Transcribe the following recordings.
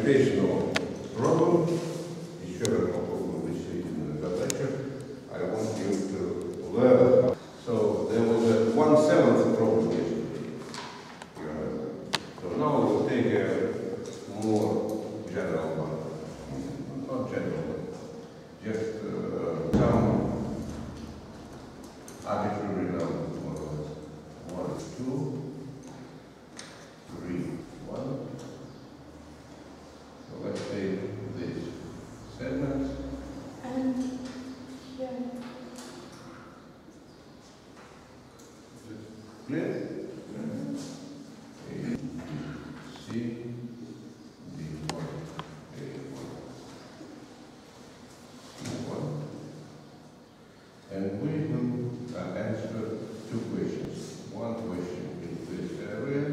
computational problem. Еще раз попробую Clear? A, C, D, one, A, one. C, one. And we will uh, answer two questions. One question in this area.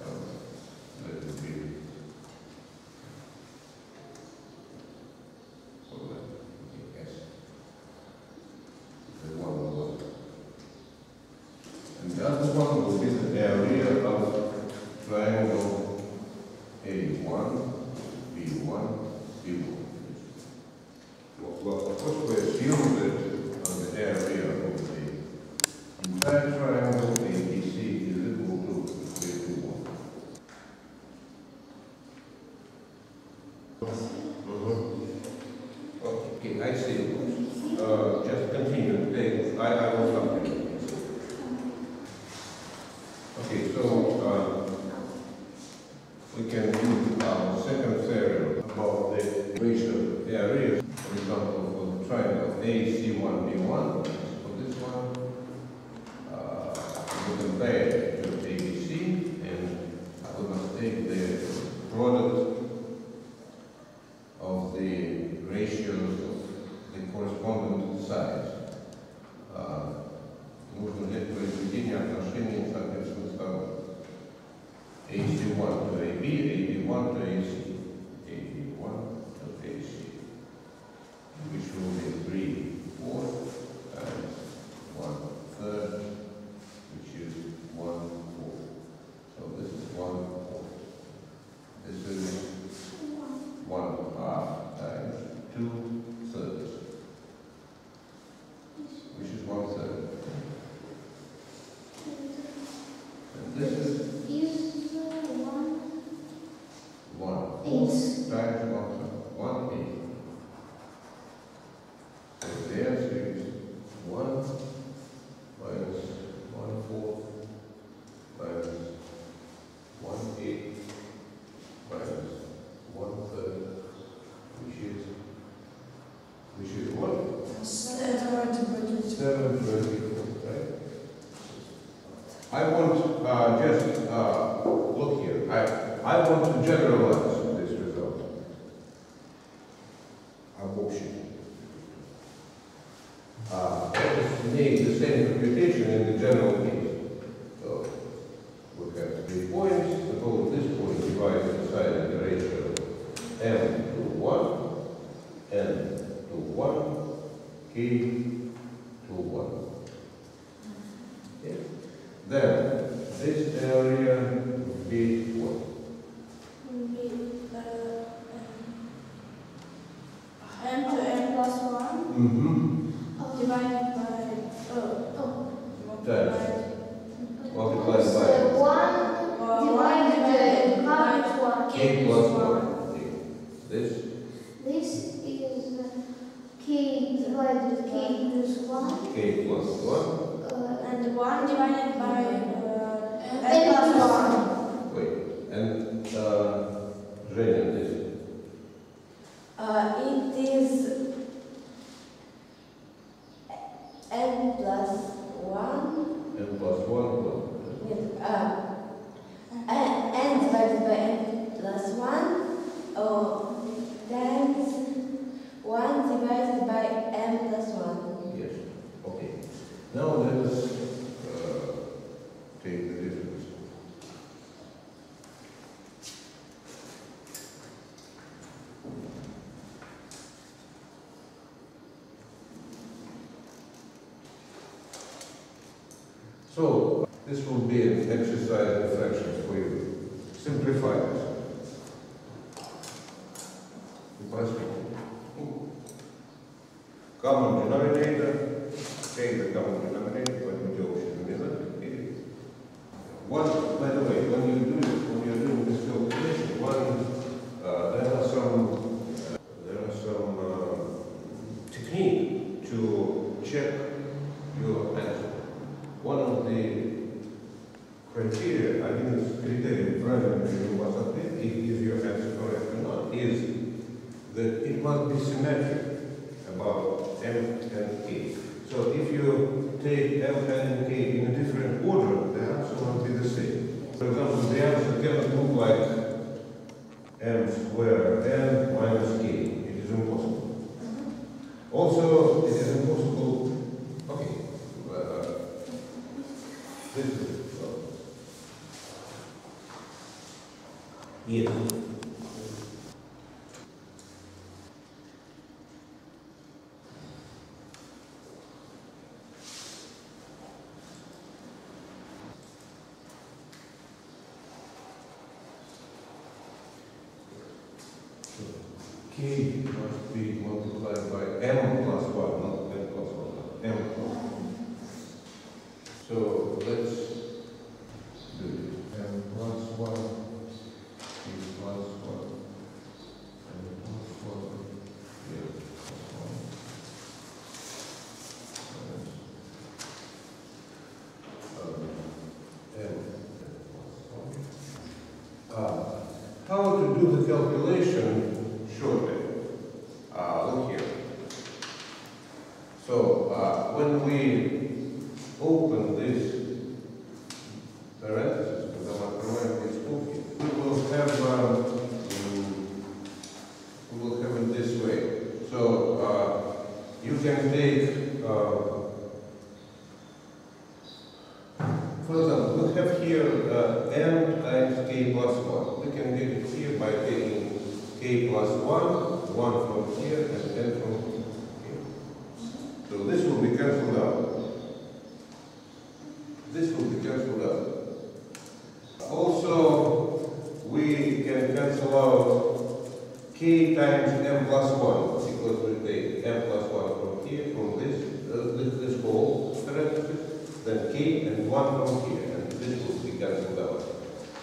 Um, Let it be. So let, yes. The one, one. And the other one will be the area of triangle A1, B1, C1. Well, of course, we assume that on the area of the entire triangle ABC is equal to A21. Okay, I see. Uh, just continue, I, I will stop you. Okay, so, uh, we can use our second theorem about the ratio areas, for example, for the triangle AC1, B1, for this one, uh, we compare it to ABC, and we must take the product of the ratios of the correspondent size. А, Нужно взять произведение отношений соответственно сторон. AC1 to AB, AB1 to AC, do I want uh, just uh, look here. I, I want to generalize this result. Abortion. Uh, let us make the same computation in the general case. So we have three points. Suppose this point divides inside the ratio m to 1, n to 1, k Mhm. Divided by, oh, oh. By. 1 divided by plus 1. This? Is k divided by k plus 1. k plus 1. And 1 divided by uh, plus 1. Wait, and uh, Renan, this So this will be an exercise reflection for you. Simplify this. Common denominator, take the common denominator, but majority of. What, by the way, when you do criteria, один из критериев, правильно ли у вас ответ, и is your answer correct or not, is that it must be symmetric about M and K. So if you take M and K in a different order, the answer must be the same. For example, the answer cannot look like M squared N minus K. It is impossible. K must be multiplied by M plus one, not N plus one, M plus one. So let's do it. M plus one, K plus one, M plus one, K plus one. minus, um, M plus one. Uh, How to do the calculation shortly? Uh, look here. So, uh, when we open this 1 from here, and this will be cancelled out.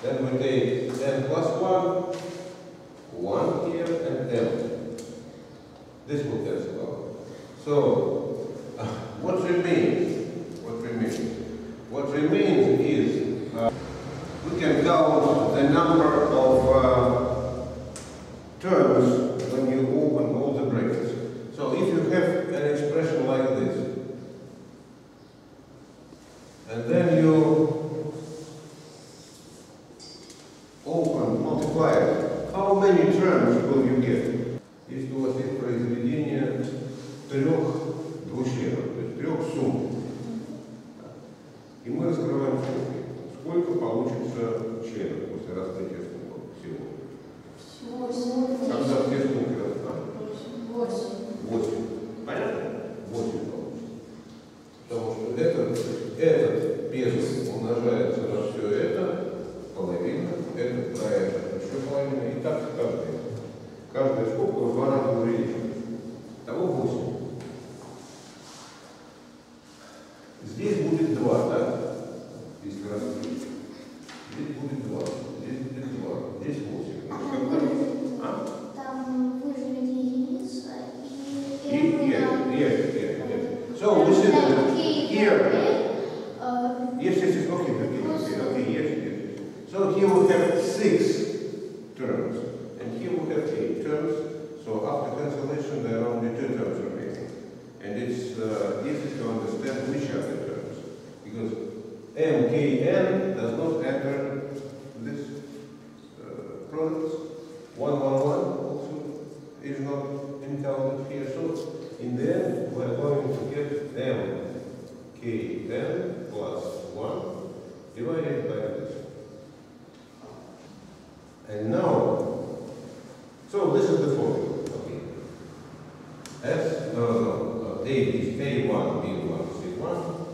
Then we take n plus 1, 1 here, and m. This will cancel out. So, uh, what remains? What remains? What remains is, uh, we can count the number of uh, terms when you open all the brackets. So if you have an expression like this, and then you open, multiply it, how many terms will you get? Здесь будет два, да? Если раскрыть. Здесь будет два, здесь будет два, здесь восемь. А Значит, когда- А? Там выжмите единица и... И- и Yes, это- yes, yes, yes. So we see Then that K here, uh, yes, yes, yes, okay, okay, okay, okay, yes, yes. So here we have six terms, and here we have eight terms. So after cancellation, there are only two terms remaining. And it's uh, easy to understand which are the terms. because MKN does not enter this uh, products. 111 also is not encountered here. So in the end, we're going to get MKN plus 1 divided by this. And now, so this is the formula. Okay. S, no, no, uh, A is A1, B1, C1.